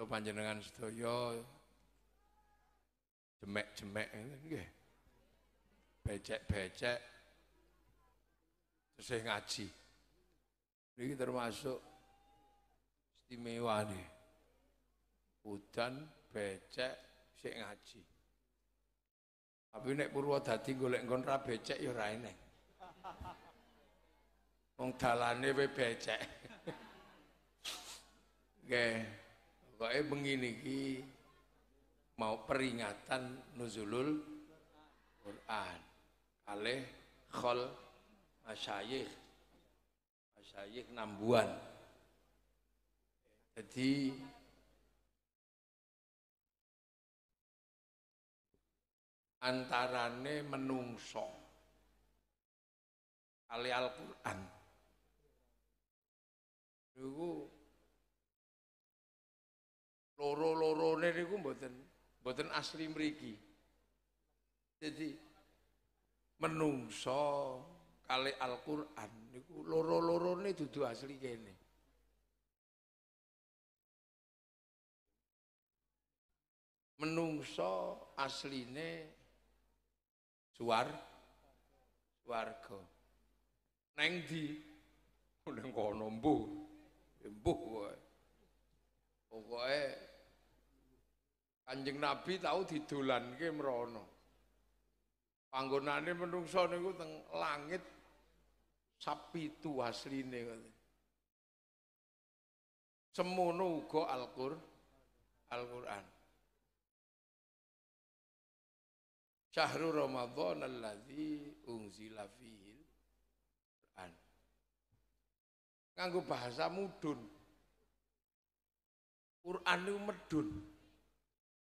So panjenengan sedaya jemek-jemek nggih. Becek-becek tesih ngaji. Ini termasuk istimewa nih. Udan becek sik ngaji. Tapi nek Purwodadi golek nggon ra becek ya ora eneng. Wong dalane we becek. Nggih. Pokoke bengi niki mau peringatan nuzulul Quran. Kalih khol masyayikh. Masyayikh Nambuan. Jadi antarane menungso kali Al-Qur'an loro-lorone niku mboten mboten asli mriki. Jadi menungso kali Al-Qur'an niku loro-lorone dudu asli kene. Menungso asline suar warga neng di ning kono mbuh. Mbuh wae. Pokoke Kanjeng Nabi tahu didolanke mrono panggonane menungso niku teng langit sapitu asline ngoten semono uga Al-Qur Al-Qur'an Syahrul Ramadan alladzi unzila fihi Quran. Nganggo bahasa mudun. Quran itu medun.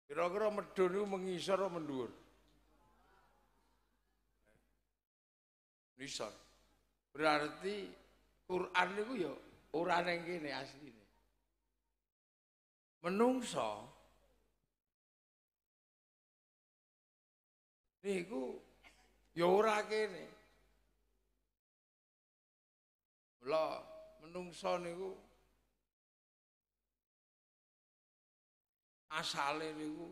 Kira-kira medun itu mengisor atau mendur? Nisor. Berarti Quran itu ya orang yang gini aslinya. Menungso niku ya ora kene. Mula menungso niku asale niku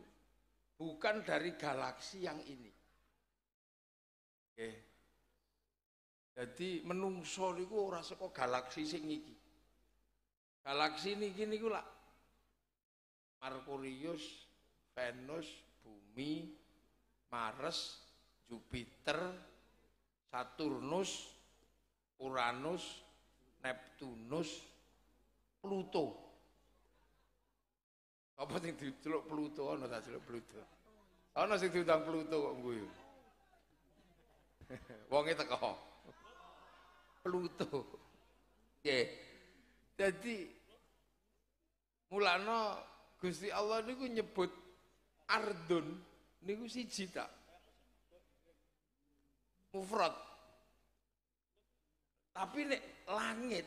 bukan dari galaksi yang ini. Oke. Jadi menungso niku ora saka galaksi sing iki. Galaksi niki niku lak Merkurius, Venus, Bumi, Mars, Jupiter, Saturnus, Uranus, Neptunus, Pluto. Apa sing diceluk Pluto ana ta celuk Pluto? Ana sing diundang Pluto kok guyu. Wonge teko. Pluto. Nggih. Jadi mulana Gusti Allah niku nyebut ardun niku siji tak mufrad tapi nek langit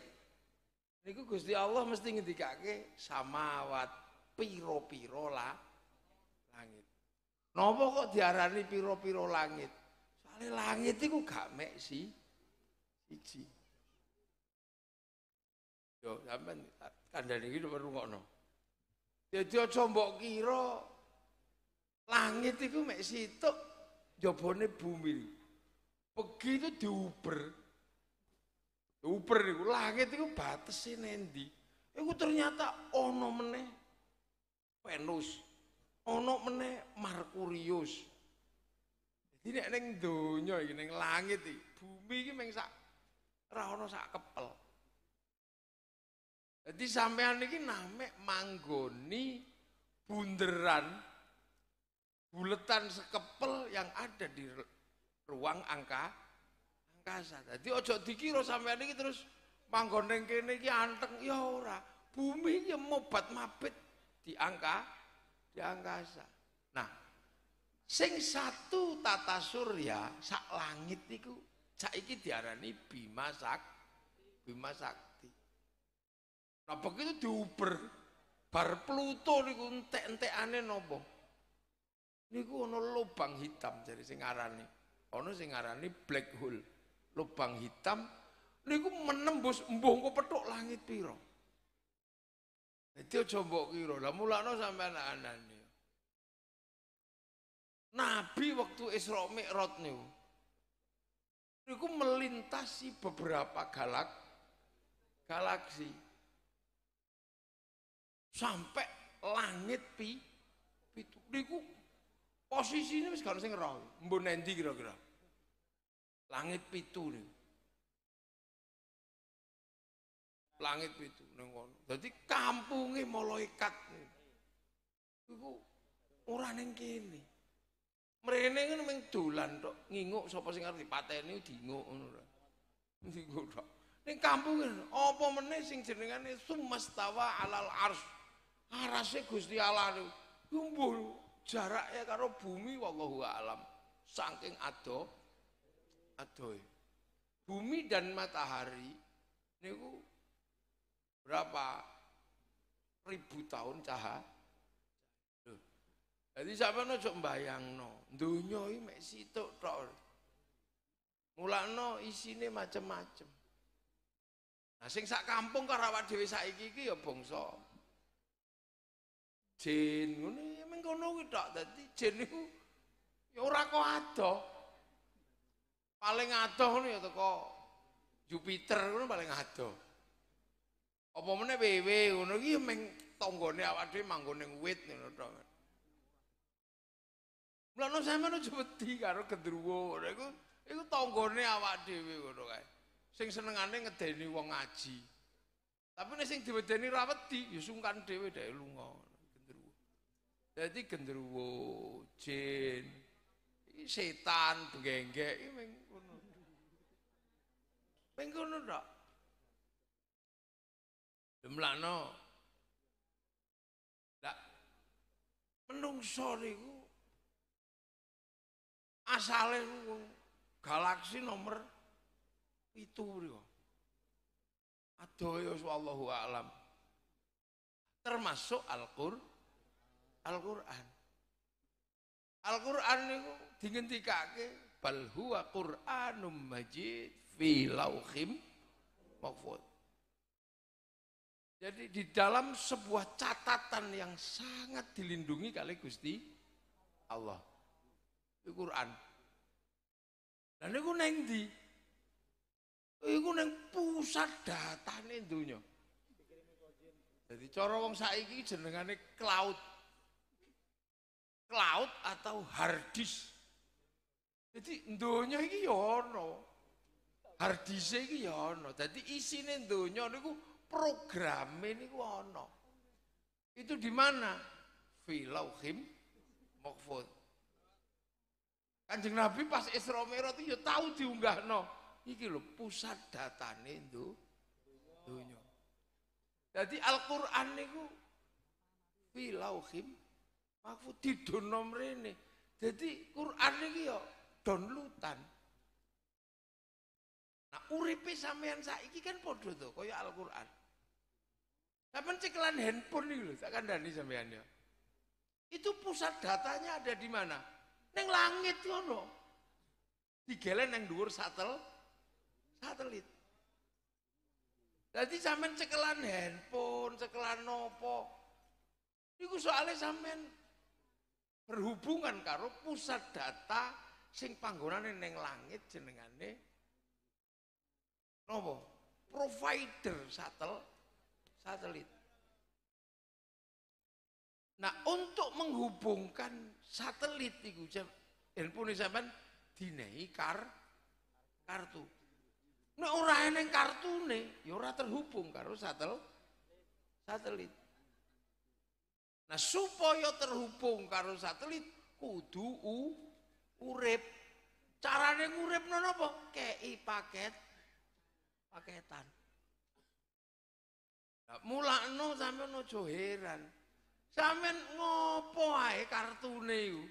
niku Gusti Allah mesti ngendikake samawat piro-piro lah langit napa kok diarani piro-piro langit soalnya langit itu gak mek si siji yo sampean kandhane iki perlu ngono dadi aja mbok kira Langit itu mek situk jabone bumi. Begitu diuber. Diuber itu langit itu batese nendi. Iku ternyata ono meneh Venus. Ono meneh Merkurius. Jadi nek ning donya iki ning langit iki, bumi iki meng sak ora ono sak kepel. Jadi sampean iki namek manggoni bunderan buletan sekepel yang ada di ruang angka angkasa. Jadi ojo dikira sampean iki terus manggon kene iki anteng ya ora. Bumi ya mobat mabit di angka di angkasa. Nah, sing satu tata surya sak langit iku saiki diarani Bima Sak Bima Sakti. Nah begitu diuber bar Pluto niku entek-entekane napa? Niku ana lubang hitam jadi sing aranane. Ana sing aranane black hole. Lubang hitam niku menembus mbuh engko petuk langit piro. Aja mbok kira. Lah mulakno sampean anane. Nabi waktu Isra Mi'raj niku niku melintasi beberapa galak galaksi. Sampai langit pi pitu niku posisinya wis gak sing roh mbon endi kira-kira? Langit pitu niku. Langit pitu ning kono. Dadi kampunge malaikat niku ora ning kene. Mrene ngono mung dolan tok nginguk sapa sing arep dipateni dinguk ngono lho. Dinguk tok. Ning kampung apa meneh sing jenengane sumastawa alal ars? Arase Gusti Allah niku. Jaraknya karo bumi wallahu alam. Saking ado adoe bumi dan matahari niku berapa ribu tahun caha? Jadi sampai no cok bayang no dunia ini mek situ tok. Mulakno isine macem-macem. Nah sing sak kampung karo awak dhewe saiki iki ya bangsa. Jin ngono ya mung kono kuwi tok. Dadi jin niku ya ora kok adoh. Paling adoh ngono ya teko Jupiter ngono paling adoh apa meneh wewe ngono iki meng tanggane awak dhewe manggon ning wit ngono tok. Mulane sampeyan aja wedi karo gendruwo ngono iku iku tanggane awak dhewe ngono kae. Sing senengane ngedeni wong ngaji. Tapi nek sing diwedeni ra wedi ya sungkan dhewe dhek lunga gendruwo. Dadi gendruwo, jin, setan, benggek iki meng ngono. Meng ngono. Demlakno. Lah menungso niku asale galaksi nomor itu niku. Adoh ya wallahu alam. Termasuk Al-Qur Al-Qur'an. Al-Qur'an niku dingendikake bal huwa Qur'anum Majid fi lauhim mahfuz. Jadi di dalam sebuah catatan yang sangat dilindungi kali Gusti Allah. Di Quran. Dan itu neng di. Iku neng pusat datane dunia. Jadi cara wong saiki jenengane cloud. Cloud atau hard disk. Jadi dunia iki ya ono. Hard disk iki ya. Jadi isine dunia niku program ini ana. Itu di mana? Filauhim mahfud. Kanjeng Nabi pas Isra Mi'raj itu ya tahu diunggahno. Iki lho pusat datane itu dunya. Jadi Al-Qur'an niku filauhim mahfud didono mrene. Jadi Quran niki ya downloadan. Nah, uripe sampean saiki kan padha to kaya Al-Qur'an. Sampeyan cekelan handphone nih lho, tak kandhani sampean ya. Itu pusat datanya ada di mana? Neng langit ngono. Digelen neng dhuwur satel satelit. Jadi sampean cekelan handphone, cekelan nopo. Iku soalnya sampean berhubungan karo pusat data sing panggonane neng langit jenengane nopo? Provider satel satelit. Nah, untuk menghubungkan satelit itu handphone sampean dinehi kar kartu. Nek ora eneng kartune, ya ora terhubung karo satel satelit. Nah, supaya terhubung karo satelit kudu u, urip. Carane nguripno napa? Kei paket paketan. Mulakno sampean aja heran. Sampean ngopo ae kartune iku?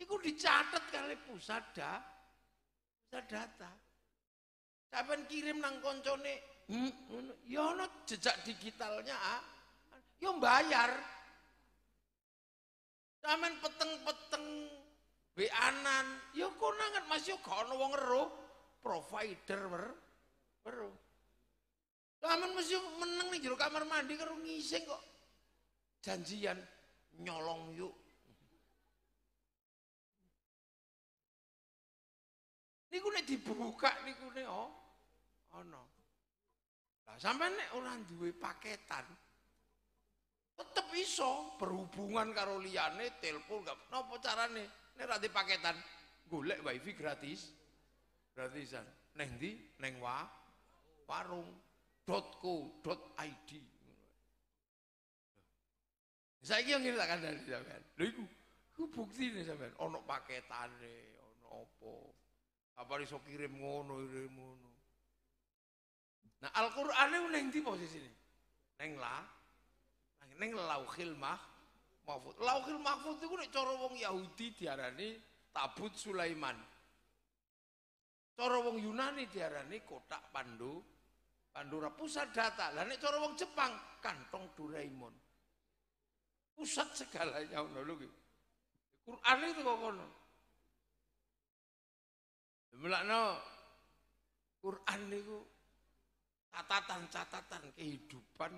Iku dicatet kali pusat da, pusat data. Sampean kirim nang koncone, hmm, ya ana jejak digitalnya, ah. ya bayar. Sampean peteng-peteng beanan, ya konangan Mas yo gak ana wong eruh, provider wer, weruh. Sampeyan mesti meneng nih jero kamar mandi karo ngising kok. janjian nyolong yuk. Niku nek dibuka niku nek oh ana. Lah sampean nek ora duwe paketan tetep iso berhubungan karo liyane telepon gak napa carane nek ra paketan golek wifi gratis gratisan neng ndi neng wa warung .co.id Saiki yang ngene tak kandhani sampean. Lho iku iku buktine sampean ana paketane, ana apa. Apa iso kirim ngono, kirim ngono. Nah, Al-Qur'ane ning ndi posisine? Ning la ning Lauhil Mahfuz. Lauhil Mahfuz iku nek cara wong Yahudi diarani Tabut Sulaiman. Cara wong Yunani diarani kotak Pandu Pandora pusat data. Lah nek cara Jepang kantong Doraemon pusat segalanya ngono lho Quran itu kok ngono Mulakno Quran niku catatan-catatan kehidupan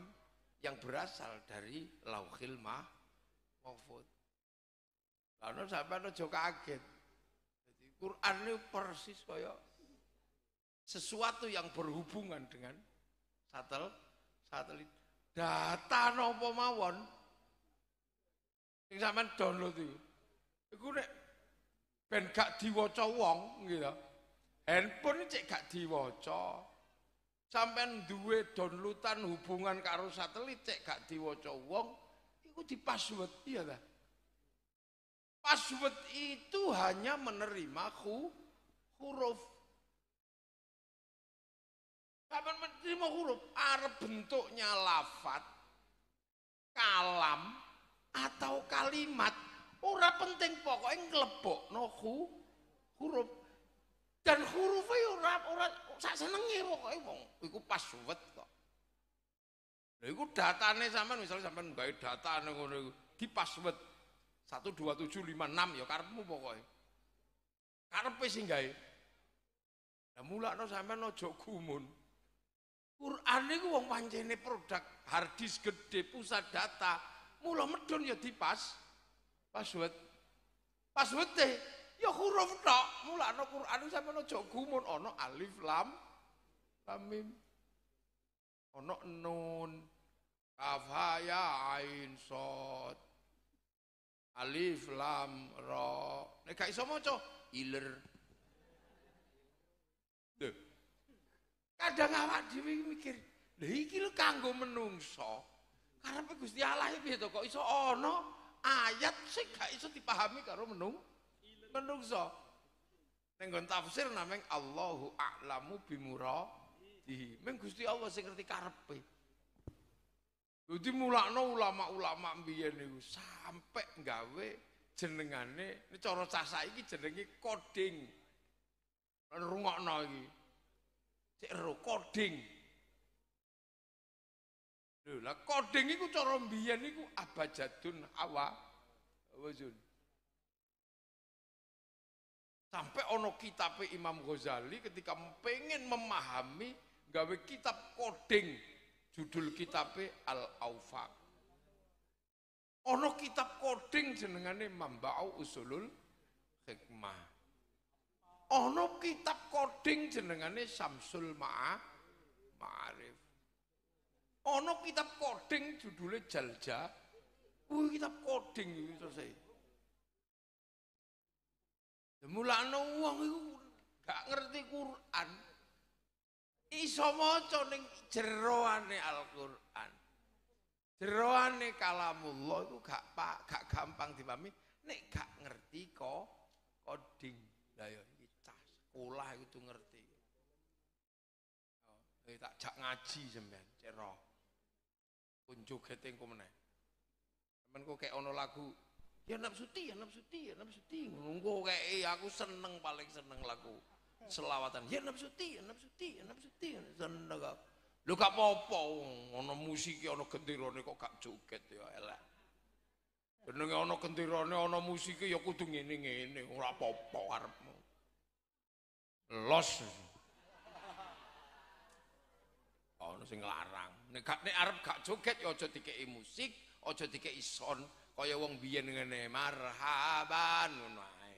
yang berasal dari Lauhil Mahfuz. Karena sampai aja kaget. Jadi Quran ini persis kaya sesuatu yang berhubungan dengan satelit satelit data nopo mawon Sing sampean download iku. Iku nek ben gak diwaca wong gitu. Handphone cek gak diwaca. Sampean duwe downloadan hubungan karo satelit cek gak diwaca wong, di password iya ta? Password itu hanya menerima hu, huruf. Kapan menerima huruf? Arab bentuknya lafat, kalam, atau kalimat. Ora penting pokoknya ngelebok no hu, huruf. Dan hurufnya ora ora sak senenge pokoknya wong iku password kok. Lha iku datane sampean misalnya sampean gawe data ngono iku di password 12756 ya karepmu pokoknya karepe sing gawe? Lah mulakno sampean aja gumun Quran niku wong pancene produk hard disk gede pusat data Mula medun ya dipas password. Password teh ya huruf tok. Mula ana Quran sampeyan aja gumun ana alif lam lam mim. Ana nun kaf ha ya ain sod. Alif lam ra. Nek gak iso maca iler. Kadang awak dhewe mikir, lha iki lho kanggo menungso. Karepe Gusti Allah piye to kok iso ana ayat sing gak iso dipahami karo menung menungso. Ning tafsir nameng Allahu a'lamu bimuradihi. Meng Gusti Allah sing ngerti karepe. Jadi mulakno ulama-ulama mbiyen niku sampai gawe jenengane cara cah saiki jenenge coding. Rungokno iki. Cek ro coding. Lho, lah koding iku cara mbiyen iku abajadun awa wazun. Sampai ono kitab Imam Ghazali ketika pengen memahami gawe kitab koding judul kitab Al-Aufaq. Ono kitab koding jenengane Mamba'u Usulul Hikmah. Ono kitab koding jenengane Samsul Ma'a Ma'arif. Ono kitab coding judulnya Jalja. Wih kitab coding itu selesai. Mulane wong iku gak ngerti Quran. Iso maca ning jeroane Al-Qur'an. Jeroane kalamullah itu gak gak gampang dipahami nek gak ngerti kok coding. Lah sekolah itu ngerti. Oh, eh, tak jak ngaji sampean, cek roh. Pun joget engko meneh. Sampeyan kok kayak ono lagu ya nafsuti ya nafsuti ya nafsuti nunggu kayak aku seneng paling seneng lagu selawatan. Ya nafsuti ya nafsuti ya nafsuti seneng aku. Lu gak apa-apa ono musik ono gendirane kok gak joget ya elek. Jenenge ono gendirane ono musik ya kudu ngene-ngene ora apa-apa karepmu los ono sing larang Nek gak nek arep gak joget ya aja dikeki musik, aja dikeki son kaya wong biyen ngene marhaban ngono ae.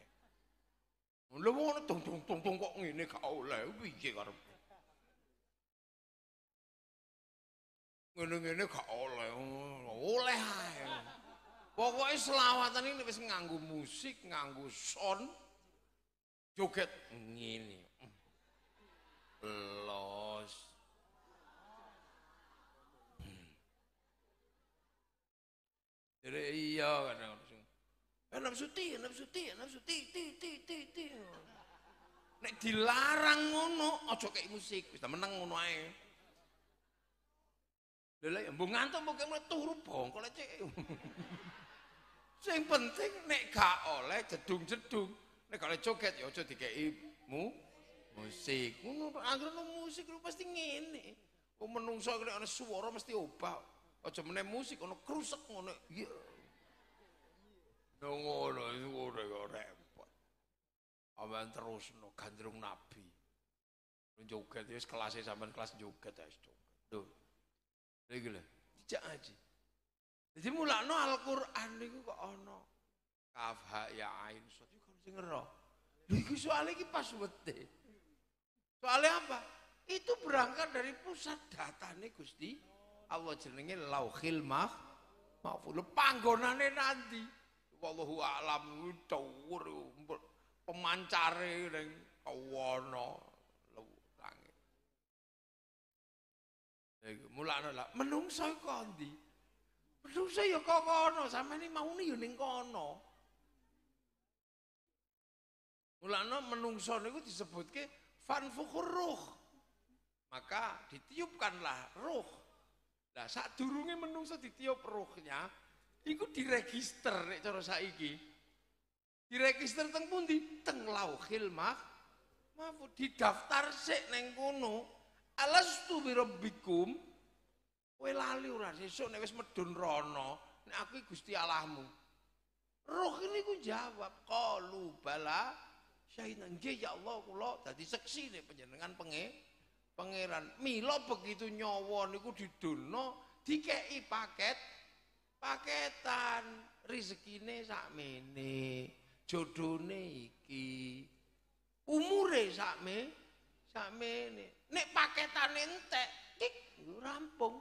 Lha ngono tung tung tung tung kok ngene gak oleh piye karep. Ngene-ngene gak oleh, oleh ae. Pokoke selawatan ini wis nganggo musik, nganggo son, joget ngene. Los. Jadi iya kadang langsung. Eh nafsu ti, nafsu ti, nafsu ti, ti, ti, ti, ti. Nek dilarang ngono, aja kayak musik, wis meneng ngono ae. Lha ya mbok ngantuk mbok mulai turu bongkol cek. Sing penting nek gak oleh jedung-jedung, nek oleh joget ya aja dikeki mu musik. Ngono anggere musik lu pasti ngene. Wong menungso nek ana swara mesti obah. Aja meneh musik ana krusek ngono. Iya. Ngono iku ora repot. Awan terus no gandrung nabi. Joget wis kelas sampean kelas joget wis joget. Lho. Iki lho, dijak aja. Jadi mulakno Al-Qur'an niku kok ana kaf ya ain iku sing. Lho iki soalnya iki pas wete. Soalnya apa? Itu berangkat dari pusat datane Gusti Allah jenenge Lauhil Mah Mahfuz. Panggonane nanti. Wallahu a'lam dhuwur pemancare ning. Iku mulane lah menungso iku ndi? Menungso ya kok kono, sampeyan maune ya ning kono. Mulane menungso niku disebutke fanfukhur ruh. Maka ditiupkanlah ruh. Lah saat durunge menungso ditiup ruhnya, iku diregister nek cara saiki. Diregister teng pundi? Teng Lauhil Mah Mahfuz didaftar sik ning kono. Alastu bi rabbikum? Kowe lali ora sesuk nek wis medun rono, nek aku Gusti Allahmu. Roh ini ku jawab, qalu bala syahidan nggih ya Allah kula dadi seksi nek panjenengan penge pangeran. Mila begitu nyawa niku didono dikeki paket paketan rezekine sakmene, jodhone iki. Umure sakme sakmene. Nek paketane entek, tik rampung.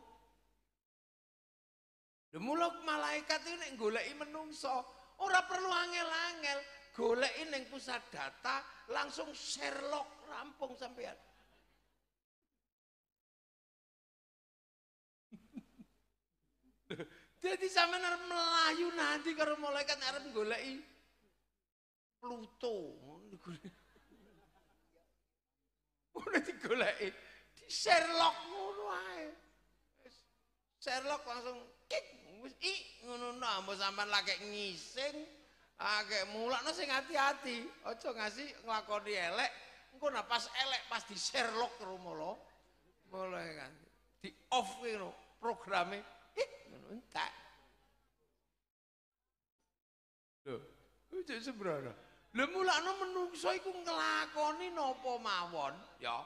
Demuluk malaikat itu nek goleki menungso, ora perlu angel-angel, goleki ning pusat data langsung Sherlock rampung sampean. Jadi sampean arep melayu nanti karo malaikat arep goleki Pluto. Udah digoleki di Sherlock ngono ae. Sherlock langsung kik wis i ngono nambah sampean lagi ngising agek mulakno sing hati-hati. Aja ngasih nglakoni elek, engko nah pas elek pas di Sherlock rumolo. Mulai kan di off ngono programe ih ngono entek. Lho, itu sebenarnya. Lha mulakno menungso iku nglakoni napa mawon, ya.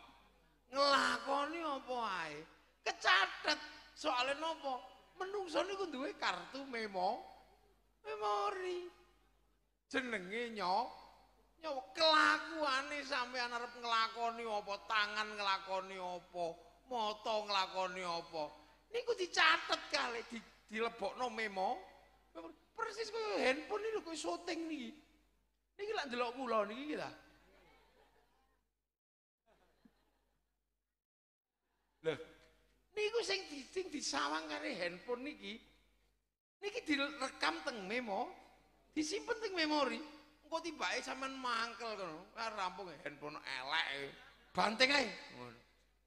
Nglakoni apa ae. Kecatet soalnya napa? Menungso niku duwe kartu memo memori. Jenenge nyo nyawa kelakuane sampean arep nglakoni apa, tangan nglakoni apa, mata nglakoni apa. Niku dicatet kali di dilebokno memo. Persis kaya handphone lho koyo syuting niki. Niki lak ndelok kula niki kita. Loh, niku sing di, sing disawang karo handphone niki. Niki direkam teng memo, disimpen teng memori. Engko tibake sampean mangkel. Ah rampung handphone elek. Banting ae. Ngono.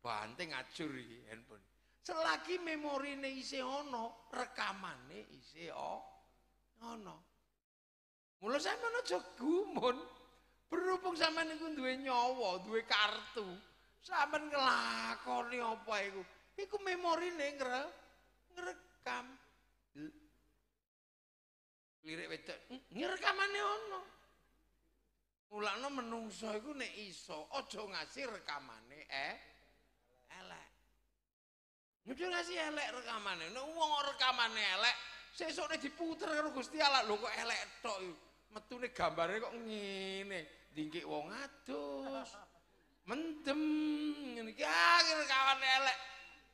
Banting ajur iki handphone. Selagi memorine isih ana, rekamane isih ana. Mula sampean aja gumun. Berhubung sampean niku duwe nyawa, duwe kartu. Sampean nglakoni apa iku? Iku memorine ngre ngrekam. Lirik wedok, ngrekamane ono. Mulane menungso iku nek iso aja ngasih rekamane eh elek. Nyudah ngasih elek rekamane. Nek wong rekamane elek, Sesukne diputer karo Gusti Allah. Lho kok elek tok iku. Metune gambare kok ngene. Dingkik wong adus. Mendem ngene iki akhir kawan elek.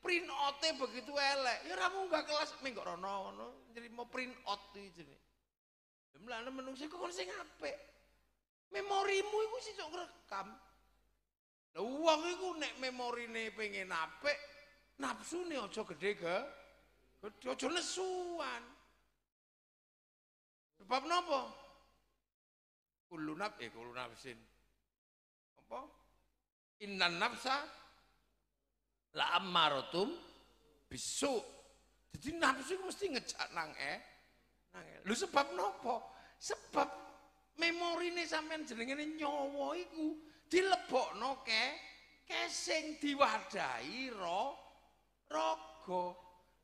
Print out begitu elek. Ya ora munggah kelas minggu rono ngono. Mau print out iki jenenge. Mulane menungso kok sing apik. Memorimu iku sih sok rekam. Lah wong iku nek memorine pengen apik, nafsune aja gedhe ke gedhe aja nesuan. Sebab napa? Kullu naf eh kullu nafsin. Apa? Innan nafsa la ammaratum bisu. Jadi nafsu mesti ngejak nang eh. Lu sebab napa? Sebab memorine sampean jenengane nyawa iku dilebokno ke kesing diwadahi ro raga.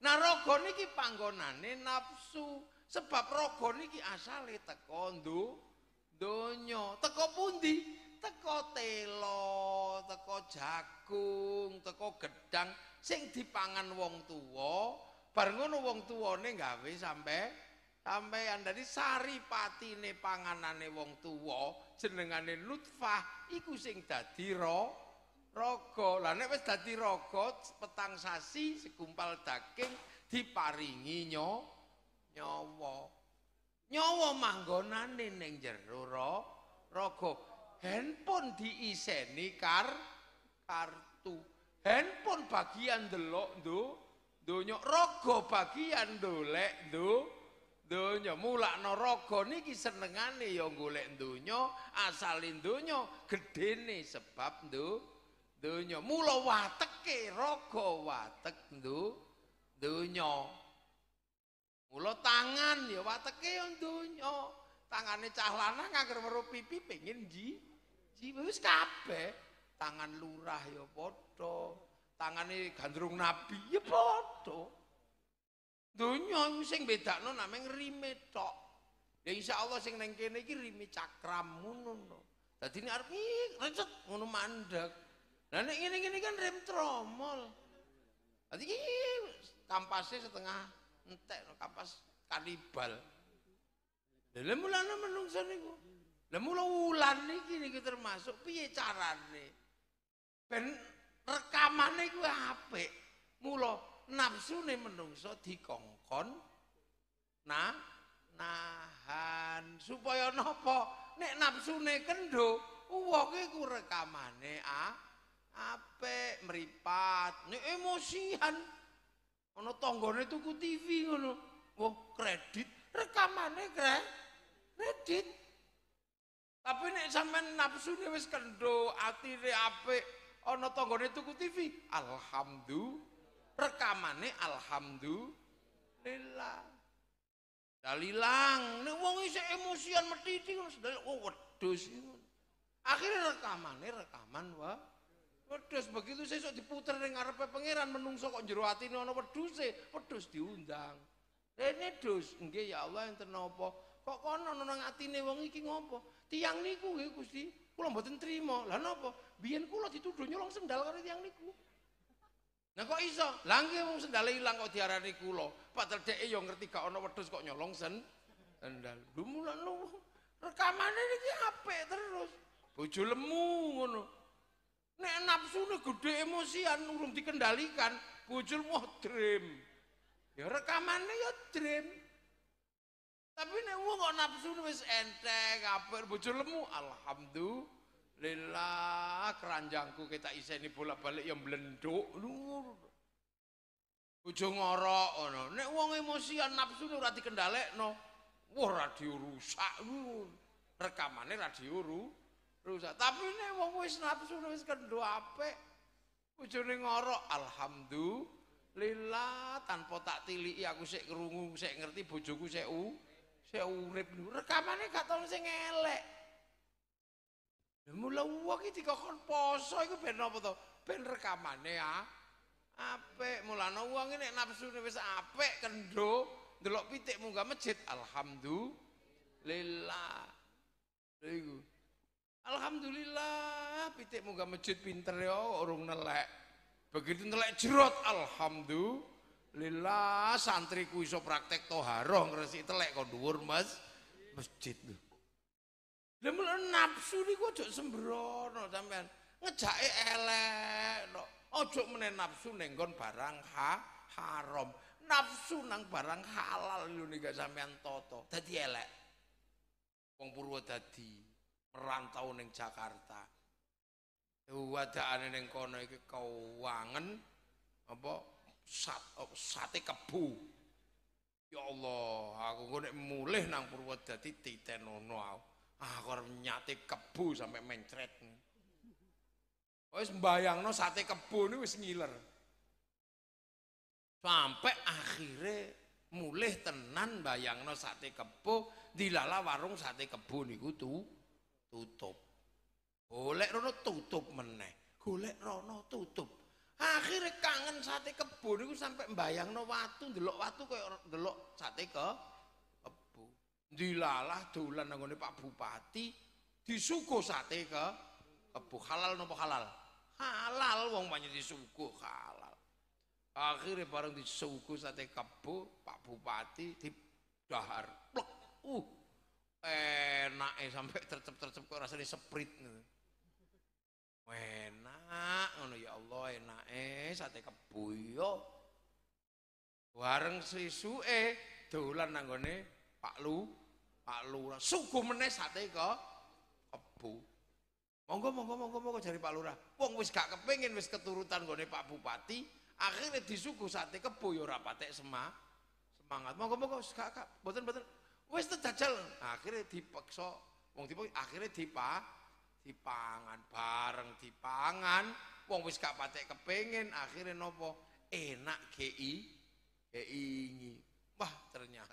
Nah raga niki panggonane nafsu. Sebab raga niki asale teko donya. Teko pundi? Teko telo, teko jagung, teko gedang sing dipangan wong tuwa. Bar ngono wong tuwane gawe sampai sampeyan dadi saripatine panganane wong tuwa jenengane nutfah iku sing dadi raga. Lah nek wis dadi raga petang sasi segumpal daging diparingi nyawa. Nyawa manggonane ning jero raga. Handphone diiseni kar kartu. Handphone bagian delok ndo donya raga bagian dolek ndo donya mulakno raga niki senengane ya golek donya asale donya gedene sebab donya. Mula wateke raga watek donya. Mula tangan ya wateke ya donya. Tangane cah lanang agar weruh pipi pengen ji ji wis kabeh. Tangan lurah ya padha. Tangane gandrung nabi ya padha Donya sing bedakno nameng rime tok. Ya insyaallah sing nang kene iki rime cakram ngono. Dadi nek arep recet ngono mandek. Lah nek ngene-ngene kan rem tromol. Dadi iki kampasnya setengah entek kampas kanibal. Lah mulane menungso niku. Lah mula wulan niki niki termasuk piye carane? Ben rekamane kuwi apik. Mula nafsune menungso dikongkon nah nahan. Supaya napa? Nek nafsune kendho wong iku rekamane apik mripat. Nek emosian ana tanggane tuku TV ngono. Wah kredit. Rekamane kredit. Tapi nek sampean nafsune wis kendho atine apik ana tanggane tuku TV alhamdulillah rekamane alhamdulillah dalilang nek wong isih emosian metiti ngono oh wedhus akhirnya rekamane rekaman wa wedhus begitu sesuk diputer ning ngarepe pangeran menungso kok jero atine ana wedhuse wedhus diundang Rene dus, nggih ya Allah enten napa? Kok kono nang atine wong iki ngopo? Tiang niku nggih Gusti, kula mboten trima. Lah napa? Biyen kula dituduh nyolong sendal karo tiang niku. Nah kok iso? Langge wong sendale ilang kok diarani kula. Padahal dhek ya ngerti gak ana wedhus kok nyolong sen sendal. Lho mulane rekamane iki apik terus. Bojo lemu ngono. Nek nafsune gede emosian urung dikendalikan, bojo mau dream. Ya rekamane ya dream. Tapi nek wong kok nafsune wis enteng, apik bojo lemu, alhamdulillah Lillah keranjangku kita iseni bolak-balik yang blenduk. Bojo ngorok ngono. Nek wong emosian nafsu ora dikendhalekno, wah radio rusak. Rekamane radio ru rusak. Tapi nek wong wis nafsu wis kendo apik, bojone ngorok, alhamdulillah tanpa tak tiliki aku sik krungu, sik ngerti bojoku sik u, sik urip. Rekamane gak tau sing elek. Mula wong iki dikon poso iku ben apa to? Ben rekamane ah. Apik, mulane wong nek nafsune wis apik kendho, ndelok pitik munggah masjid, alhamdulillah. Iku. Alhamdulillah, pitik munggah masjid pinter ya, urung nelek. Begitu nelek jerot, alhamdulillah. Santriku iso praktek toharoh ngresik telek kok dhuwur Mas masjid lho. Lha mulai nafsu niku aja sembrono sampean. Ngejake elek no. Aja meneh nafsu ning barang ha haram. Nafsu nang barang halal lho nek sampean toto. Dadi elek. Wong Purwodadi merantau ning Jakarta. Wadakane ning kono iki kauwangen apa sat, oh, sate kebu. Ya Allah, aku nek mulih nang Purwodadi titenono aku. Aku arep nyate kebu sampai mencret. Wis mbayangno sate kebu niku wis ngiler. Sampai akhirnya mulih tenan bayangno sate kebu dilala warung sate kebu niku tu tutup. Golek rono tutup meneh. Golek rono tutup. Akhirnya kangen sate kebun itu sampai no watu, ndelok watu kayak ndelok sate ke. Dilalah dolan nanggone Pak Bupati disuku sate ke kebun. Halal nopo halal? Halal wong banyak disuku halal. Akhirnya bareng disuku sate kebun, Pak Bupati di dahar. Plek. Uh. Enak sampai tercep-tercep kok rasanya seprit. Enak ngono ya Allah enake sate kebu yo. Bareng sisuke dolan nang gone Pak Lu, Lurah. Suguh meneh sate ke kebu. Monggo monggo monggo monggo jari Pak Lurah. Wong wis gak kepengin wis keturutan gone Pak Bupati, akhirnya disuguh sate kebu yo ora patek sema semangat. Monggo monggo gak gak mboten. Wis terjajal. Akhirnya dipaksa wong tipe akhirnya dipak dipangan bareng dipangan wong wis gak patek kepengin akhirnya nopo enak GI GI wah ternyata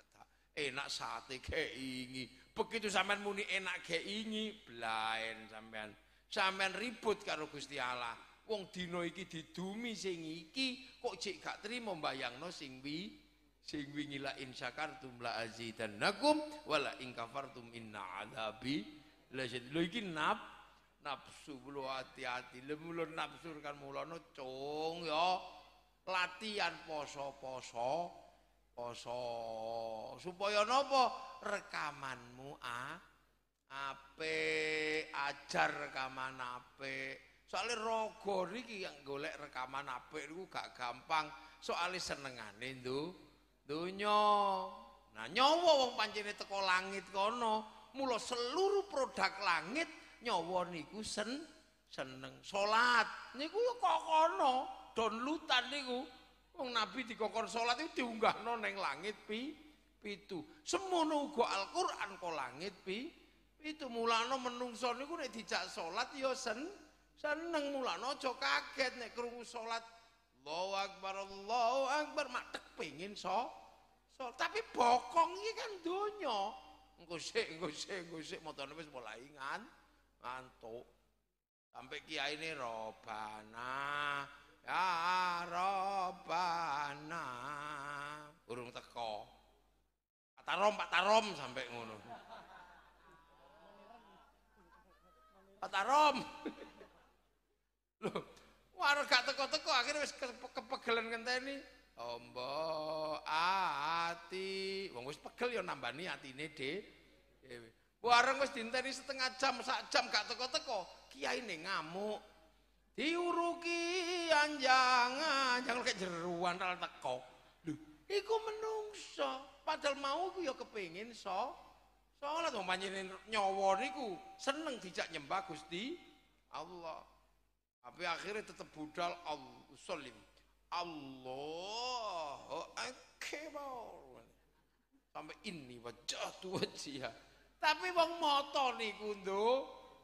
enak sate GI begitu sampean muni enak GI blaen sampean. Sampean ribut karo Gusti Allah. Wong dina iki didumi sing iki kok cek gak trimo mbayangno sing wi sing wingi la in syakartum la azidannakum wala in kafartum inna adabi la lho iki nap nafsu bulu hati-hati. Lemulun nafsu kan mulono cung ya. Latihan poso-poso poso supaya nopo rekamanmu a. Ape ajar rekaman ape. Soalnya rogo niki yang golek rekaman ape itu gak gampang. Soalnya senengane itu dunya nah nyawa wong pancene teko langit kono. Mula seluruh produk langit nyawa niku sen seneng. Salat niku kok kono? Don lutan niku wong nabi dikokon salat itu diunggahno ning langit pi pitu. Semono uga Al-Qur'an kok langit pi itu mulano menungso niku nek dijak salat ya sen seneng. Mulano aja kaget nek krungu salat. Allahu akbar Allahu akbar. Matek pengin so, so. Tapi bokong iki kan donya. Engko sik engko sik engko sik motone wis mulai ngan ngantuk. Sampai kiai ini robana ya robana burung teko Pak Tarom Pak sampai ngono. Pak Tarom loh warga teko-teko akhirnya wis kepegelen ngenteni. Ombo ati. Wong wis pegel ya nambani atine dhewe Bareng wis dinteni setengah jam, sak jam gak teko-teko, kiai ini ngamuk. Diuruki anjangan, jangan kayak jeruan tal teko. Lho, iku menungso. Padahal mau ku ya kepengin so. Soalnya tuh panjenengan nyawa niku seneng dijak nyembah Gusti Allah. Tapi akhirnya tetap budal Allah salim. Allah akbar. Sampai ini wajah tuh wajah. Tapi wong moto niku ndo,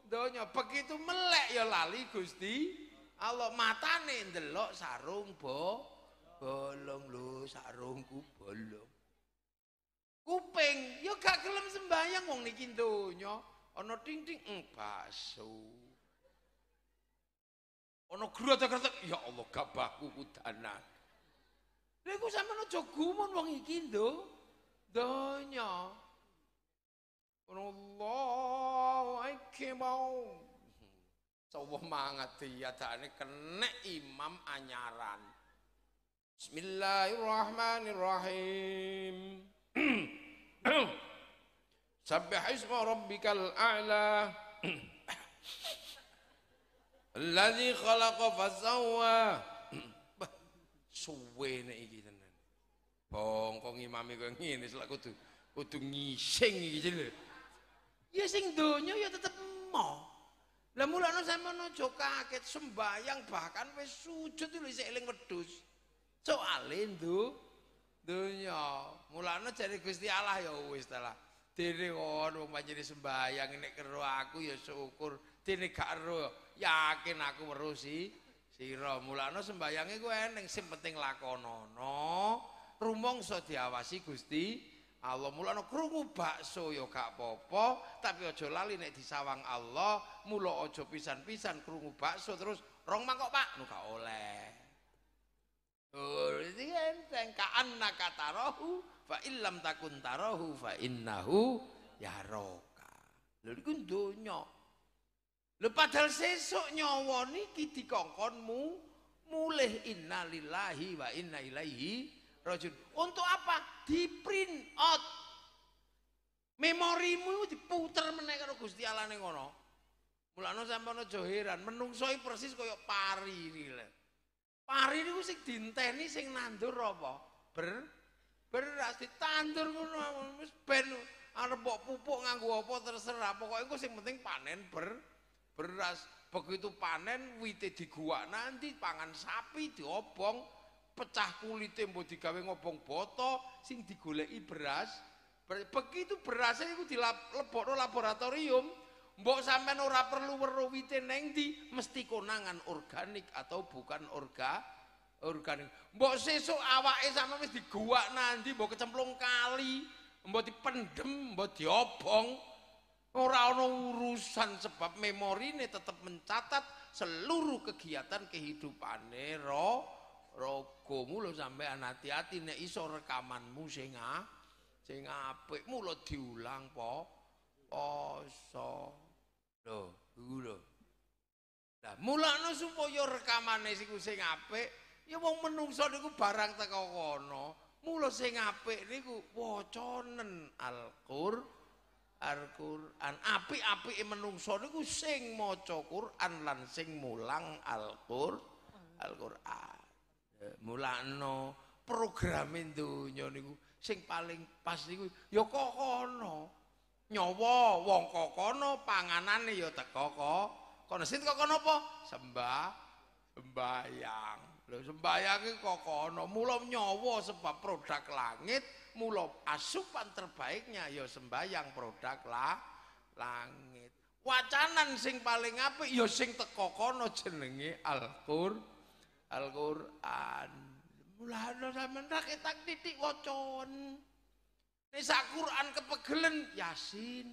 donya begitu melek ya lali Gusti. Allah matane ndelok sarung bo bolong lho sarungku bolong. Kuping ya gak gelem sembayang wong niki donya. Ana ting-ting eng baso. Ana grotek-grotek ya Allah gabahku kudanan. Lha iku sampeyan aja gumun wong iki ndo. Donya. Allahu akbar. Sapa mangat diadane kenek imam anyaran. Bismillahirrahmanirrahim. Sabbih isma rabbikal a'la. Alladzi khalaqa fasawwa. Suwe nek iki tenan. Bongkong imame kok ngene selak kudu kudu ngising iki lho. Ya sing donya ya tetep mo. Lah mulane sampean aja kaget sembayang bahkan wis sujud lho isih eling wedhus. Soale ndu donya. Mulane jare Gusti Allah ya wis ta lah. Dene ngono panjenengan sembayang nek karo aku ya syukur. Dene gak ero yakin aku weruh si sira. Mulane sembayange ku eneng sing penting lakonono. Rumangsa diawasi Gusti Allah mulane krungu bakso ya gak apa-apa, tapi aja lali nek disawang Allah, mula aja pisan-pisan krungu bakso terus rong mangkok Pak, nu gak oleh. Iki enteng ka annaka tarahu fa illam takun tarahu fa innahu yaraka. Lha iku donya. Lha padahal sesuk nyawa niki dikongkonmu mulih innalillahi wa inna ilaihi rajun. Untuk apa? Di print out. Memorimu diputer meneh karo Gusti Allah ning ngono. Mulane sampeyan aja heran, menungso persis kaya pari iki lho. Pari niku sing dinteni sing nandur apa? Ber beras ditandur ngono wis ben arep mbok pupuk nganggo apa terserah, pokoke engko sing penting panen ber beras. Begitu panen wite diguak nanti pangan sapi diobong pecah kulite mbok digawe ngobong boto sing digoleki beras. Begitu berasnya itu dilebokno laboratorium mbok sampean ora perlu weruh wite neng di mesti konangan organik atau bukan orga organik. Mbok sesuk awake sampe wis diguak nanti mbok kecemplung kali mbok dipendem mbok diobong. Ora ana urusan sebab memorine tetap mencatat seluruh kegiatan kehidupane roh rogomu lho sampean hati-hati nek iso rekamanmu sing sing apik mulo diulang po. Poso. Lho iku lho. Lah mulane supaya rekamane sing sing apik ya wong menungso niku barang teko kono. Mula sing apik niku wacanen Al-Qur Al-Qur'an. Apik-apike menungso niku sing maca Qur'an lan sing mulang Al-Qur Al-Qur'an mulano programe donya niku sing paling pas niku ya kokono. Nyawa wong kokono panganane ya teko kok kono. Sing kokono apa? Sembah sembayang. Lho sembayang iki kokono. Mula nyawa sebab produk langit mula asupan terbaiknya ya sembayang produk lah langit. Wacanan sing paling apik ya sing teko kono jenenge Al-Qur'an Al-Qur'an. Mulane sampean ra ketak titik wacon. Nek sak Qur'an kepegelen Yasin.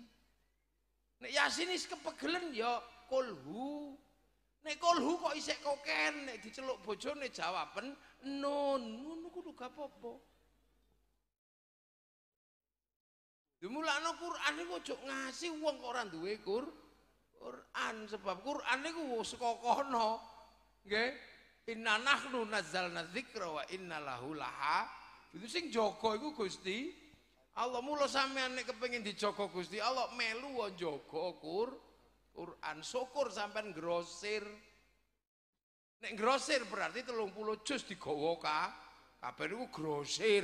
Nek Yasin is kepegelen ya kulhu. Nek kulhu kok isek koken nek diceluk bojone jawaben nun. Ngono kudu gak apa-apa. Dimulane Qur'an iku ojo ngasih wong kok ora duwe Qur'an sebab Qur'an niku saka kono. Nggih. Inna nahnu nazzalna dzikra wa inna lahu laha. Itu sing jaga iku Gusti Allah mula sampean nek kepengin dijaga Gusti Allah melu wae jaga Qur Quran syukur sampean grosir. Nek grosir berarti 30 juz digawa ka kabeh niku grosir.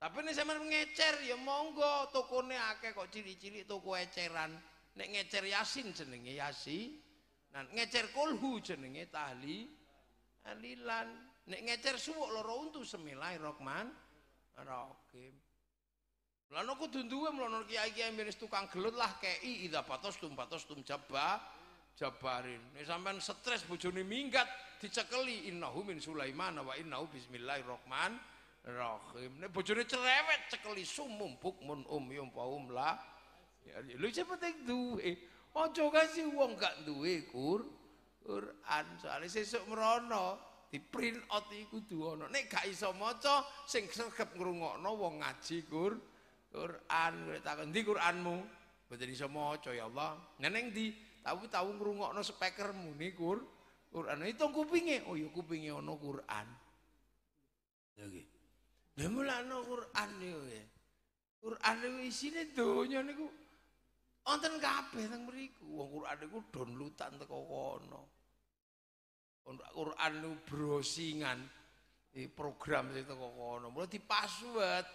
Tapi nek sampean ngecer ya monggo tokone akeh kok cilik-cilik toko eceran. Nek ngecer Yasin jenenge Yasin. Nah ngecer kulhu jenenge tahli alilan. Nek ngecer suwuk loro untu semilahirrahman rahim lan kudu duwe mlono kiai-kiai miris tukang gelut lah kei ida patos tum patos tum jabba jabarin. Nek sampean stres bojone minggat dicekeli innahu min sulaiman wa innahu bismillahirrahmanirrahim. Nek bojone cerewet cekeli sumum bukmun um yum paum lah ya lho cepet duwe. Aja kasih wong gak duwe kur Quran. Soalnya sesuk merono di print out iku kudu ana nek gak iso maca sing sregep ngrungokno wong ngaji Qur Quran. Takon ndi Quranmu? Mboten iso maca ya Allah. Neneng di tahu-tahu ngrungokno speakermu ni Qur Quran. Itu kupinge? Oh ya kupinge ana Quran. Ya nggih. Lha mulane Quran niku. Quran niku isine donya niku wonten kabeh teng mriku. Wong Quran niku downloadan teko kono. Quran niku browsingan program sing teko kono. Mula di password.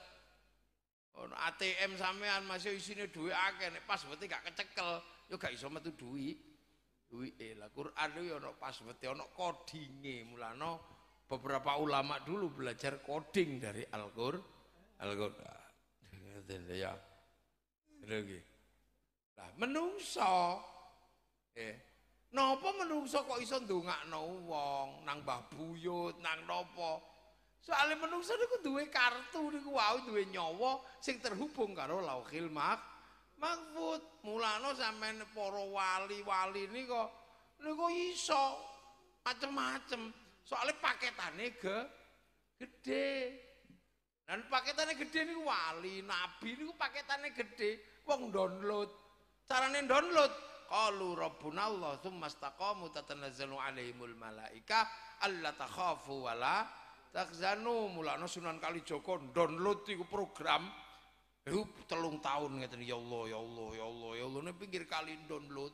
Ono ATM sampean masih isine duit akeh nek password gak kecekel, yo gak iso metu duit. Duwike lah Quran yo ono password, ono codinge. Mulane beberapa ulama dulu belajar coding dari Al-Qur'an. Al-Qur'an. ya. Lagi. Lah menungso eh napa menungso kok iso ndongakno wong nang Mbah Buyut nang napa? Soale menungso niku duwe kartu niku wau duwe nyawa sing terhubung karo Lauhil Mak Mahfud. Mulane sampean para wali-wali niku niku iso macem-macem. Soale paketane ge gede. Dan paketane gede niku wali, nabi niku paketane gede. Wong download. Carane download qalu rabbuna Allah tsumma istaqamu tatanazzalu alaihimul malaika alla takhafu wala takzanu mulane Sunan Kalijaga download iku program Iku telung tahun ngeten ya Allah ya Allah ya Allah ya Allah ning pinggir kali download.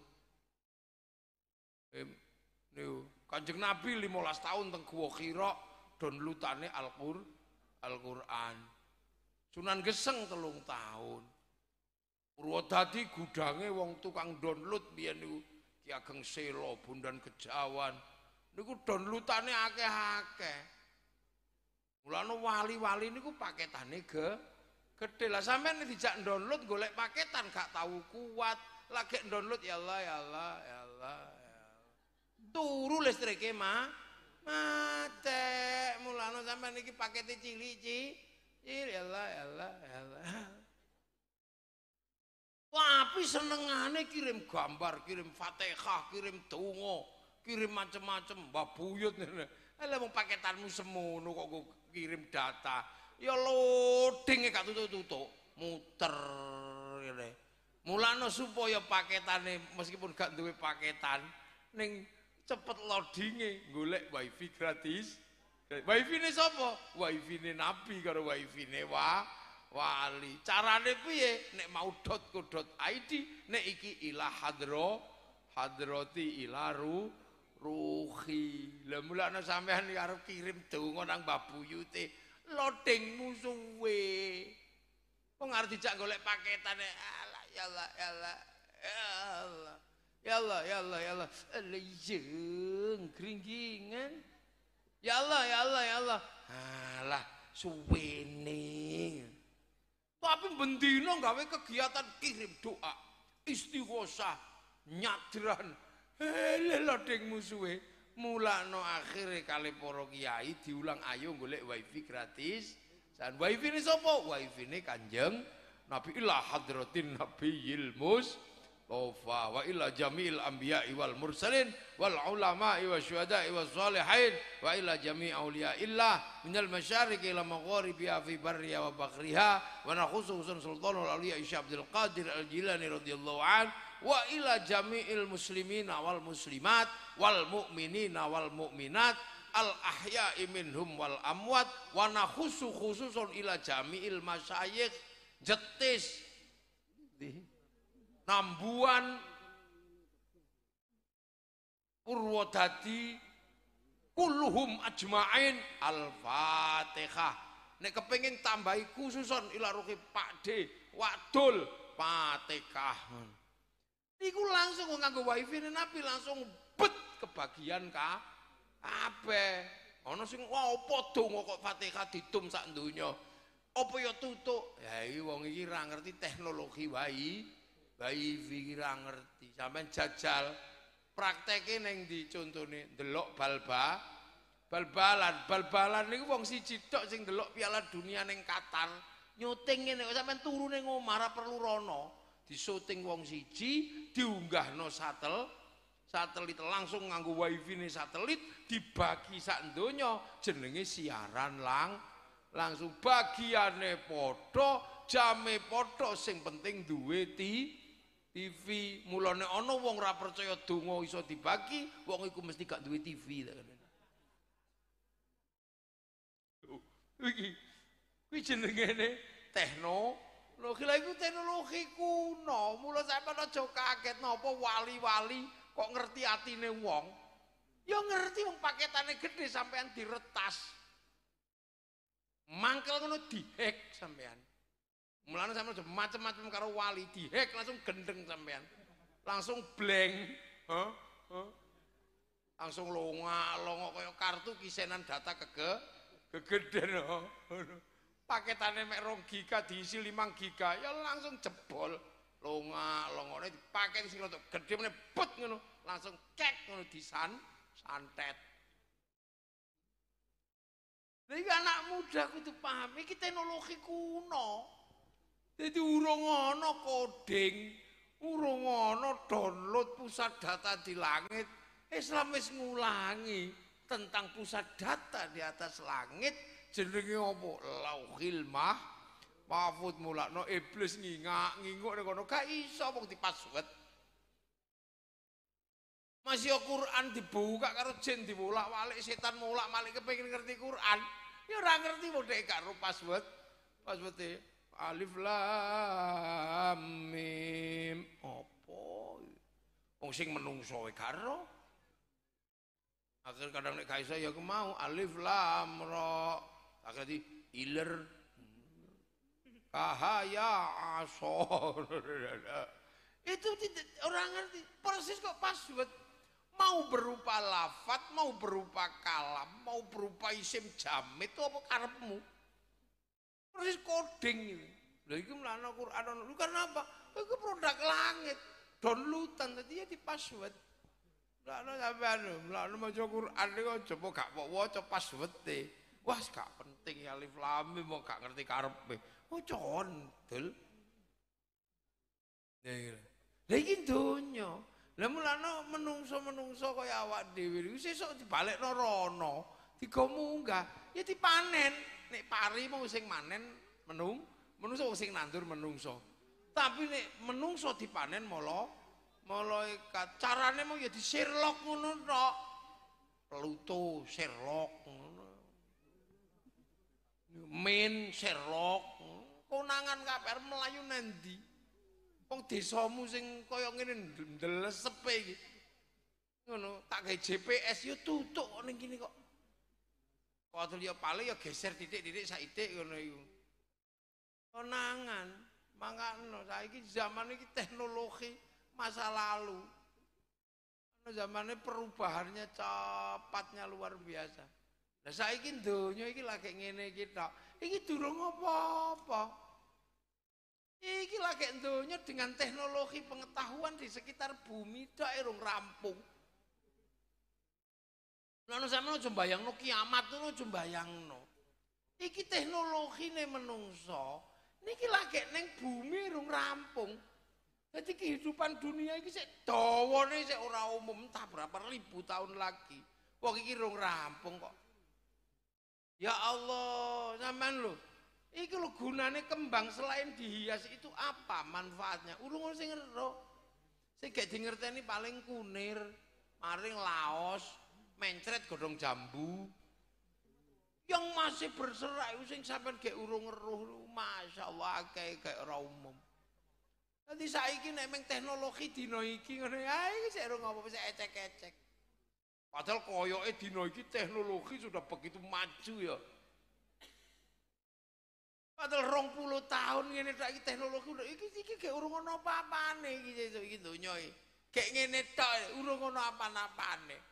Niku Kanjeng Nabi 15 tahun teng Gua Kira downloadane Al-Qur Al-Qur'an. Sunan Geseng telung tahun. Purwodadi gudange wong tukang download biyen niku Ki Ageng Selo, Bundan Kejawan. Niku downloadane akeh-akeh. Mulane wali-wali niku paketane ge gede lah sampean dijak download golek paketan gak tahu kuat lagi download ya Allah ya Allah ya Allah ya Allah. Turu listrike mah mate mulane sampean iki pakete cilik-cilik ya Allah ya Allah ya Allah. Tapi senengane kirim gambar, kirim Fatihah, kirim donga, kirim macem-macem, mbah buyut. Lah mau paketanmu semono kok kirim data. Ya loading gak tutuk-tutuk. Muter ngene. Mulane supaya paketane meskipun gak duwe paketan ning cepet loadinge golek wifi gratis. Wifi ne sapa? Wifi ne nabi karo wifi ne wa wali carane piye nek mau .co.id nek iki ila hadro hadroti ilaru ruhi. Lah mulane sampean arep kirim donga nang Mbah Buyute, loading musuhe. Wong arep dijak golek paketane. Alah ya Allah ya Allah. Ya Allah. Ya Allah ya Allah ya Allah. Lejeng kringgingan. Ya Allah ya Allah ya Allah. Alah suwene. Tapi bendino gawe kegiatan kirim doa, istighosah, nyadran, Lha ding musuhe mulakno akhire kali para kiai diulang ayo golek wifi gratis. San wifi ini sapa? Wifi ini Kanjeng Nabi ila hadratin nabiyil mus Tofa wa ila jami'il anbiya'i wal mursalin wal ulama'i wa syuhada'i wa salihin wa ila jami' awliya illa minal masyariqi ila magharibiha fi barriha wa bakriha wa nakhusu sultanul awliya Isya Abdul Qadir al-Jilani radhiyallahu anhu wa ila jami'il muslimina wal muslimat wal mu'minina wal mu'minat al ahya'i minhum wal amwat wa nakhusu khususun ila jami'il masyayikh. Jetis nambuan Purwodadi kulluhum ajmain al-fatihah nek kepengin tambahi khususon ila ruhi Pak D wadul fatihah Iku langsung nganggo wifi Nabi langsung bet kebagian ka kabeh. Ana sing wah apa donga kok Fatihah ditum sak donya. Apa ya tutuk? Ya iki wong iki ra ngerti teknologi wae. Wifi ra ngerti. Sampeyan jajal prakteke ning ndi? Contone ndelok balba. Bal-balan bal-balan niku wong siji tok sing ndelok Piala Dunia ning Qatar. Nyuting ngene kok sampean turu ning omah perlu rono. Disuting wong siji diunggahno satel satelit langsung nganggo wifi nih satelit dibagi sak donya jenenge siaran lang langsung bagiane podo jame podo sing penting duwe ti TV mulane ana wong ora percaya donga iso dibagi wong iku mesti gak duwe TV Iki kuwi jenengene teknologi. Lha iku teknologi kuno. Mula sampeyan aja kaget napa wali-wali kok ngerti atine wong. Ya ngerti wong paketane gede sampean diretas. Mangkel ngono dihack sampean. Mulane sampean aja macem-macem karo wali dihack langsung gendeng sampean. Langsung blank. Hah? Huh? Langsung longa, longo kaya kartu kisenan data kege kegeden. Paketane mek 2 giga diisi 5 giga ya langsung jebol. Longa, longone dipakai sing untuk gede meneh put ngono, langsung kek ngono disan santet. Jadi anak muda kudu paham iki teknologi kuno. Jadi urung ana coding, urung ana download pusat data di langit. Islam wis ngulangi tentang pusat data di atas langit jenenge apa? Lauhil mah mahfud mulakno iblis ngingak nginguk ning kono gak iso wong di password. Masih Quran dibuka karo jin dibolak-balik setan molak-malik kepengin ngerti Quran. Ya ora ngerti mau dek karo password. Password e alif lam mim. Apa? Wong sing menungso wae karo. Akhir kadang nek kaisa ya aku mau alif lam ra. Akhir di iler kahaya asor. Itu tidak orang ngerti. Persis kok password mau berupa lafat, mau berupa kalam, mau berupa isim jamit itu apa karepmu? Persis coding ini. Lha iki mlana Quran lu karena apa? Itu produk langit. Downloadan tadi ya di password. Mlana sampean, mlana maca Quran niku coba gak mau waca password e. Wah, gak penting ya alif lam mau gak ngerti karepe. Oh, condel. Ya, ya. Lha iki donya. Lah mulane menungso-menungso kaya awak dhewe iku sesuk dibalekno rono, digo munggah, ya dipanen. Nek pari mau sing manen menung, menungso sing nandur menungso. Tapi nek menungso dipanen molo molo ikat. Carane mau ya di Sherlock ngono tok. Pluto Sherlock. Min Sherlock. Konangan kabeh melayu nendi? Wong desamu sing kaya ngene ndelesepe iki. Ngono, tak gawe GPS yo tutuk ning kene kok. Kok liya pale ya geser titik-titik saitik ngono iku. Konangan, mangkano saiki zaman iki teknologi masa lalu. Zamane perubahannya cepatnya luar biasa. Nah saiki donya iki lagi ngene iki tok. Iki durung apa-apa. Iki lagi donya dengan teknologi pengetahuan di sekitar bumi dak erung rampung. Lalu saya mau coba yang no kiamat tuh coba yang no. Iki teknologi nih menungso. Niki lagi neng bumi erung rampung. Jadi kehidupan dunia ini sih dawa nih sih orang umum entah berapa ribu tahun lagi. Wah iki rung rampung kok. Ya Allah, zaman loh. Iki lho gunane kembang selain dihias itu apa manfaatnya? Urung sing ngero. Sing gak dingerteni paling kunir, maring laos, mencret godong jambu. Yang masih berserak itu sing sampean gak urung ngeruh, Masya Allah kayak kayak ora umum. Nanti saiki nek meng teknologi dina iki ngene ae iki sik urung apa sik ecek-ecek. Padahal koyoke dina iki teknologi sudah begitu maju ya. Padahal rong puluh tahun ngene tok iki teknologi iki iki gak urung ono apa-apane iki iki donya iki. Kayak ngene tok urung ono apa-apane.